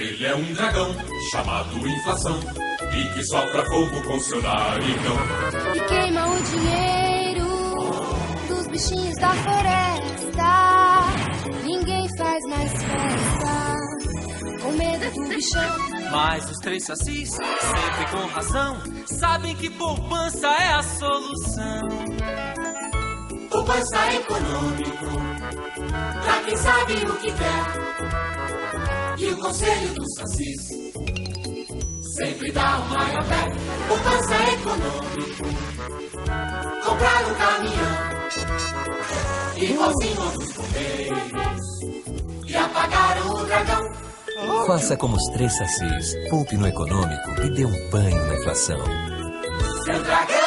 Ele é um dragão chamado inflação e que sopra fogo com seu narigão. E queima o dinheiro dos bichinhos da floresta. Ninguém faz mais festa com medo do bichão. Mas os três sacis, sempre com razão, sabem que poupança é a solução. Poupança econômico, pra quem sabe o que quer. E o conselho dos sacis sempre dá o maior pé. Poupança econômico, comprar um caminhão. Igualzinho aos bombeiros e apagar o dragão. Faça como os três sacis. Poupe no econômico e dê um banho na inflação. Seu dragão